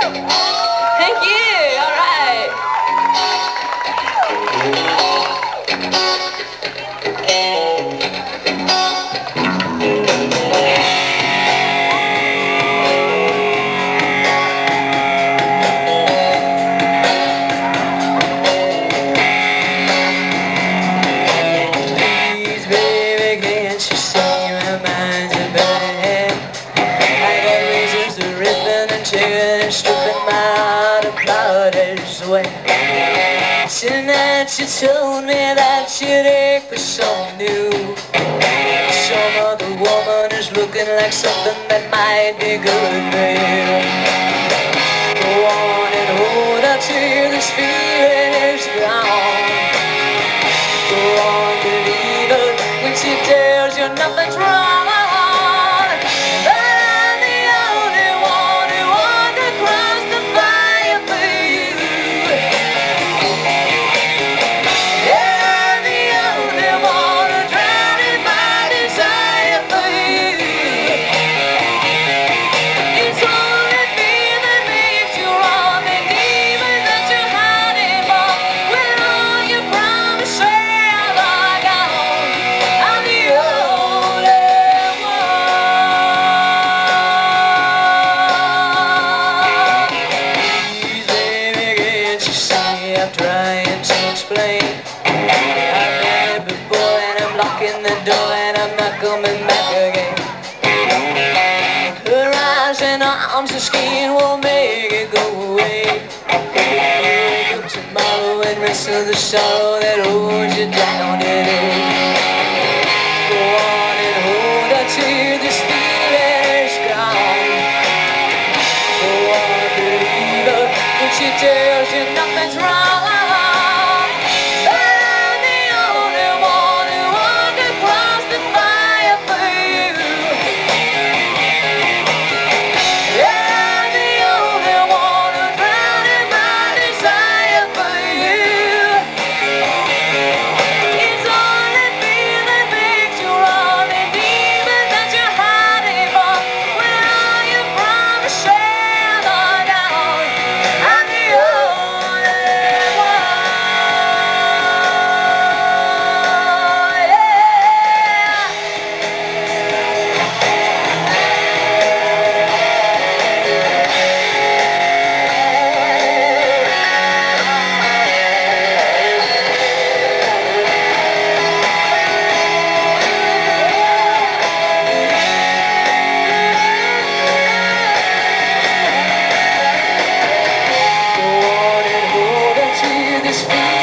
Yeah. You told me that you'd ache for someone new. Some other woman is looking like something that might be good for you. Go on and hold her till this feeling is gone. Go on, believe her when she tells you nothing's I'm the door and I'm not coming back again. Her eyes and arms and skin will make it go away. Tomorrow and rest of the sorrow that holds you down today. Christmas.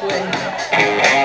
quick.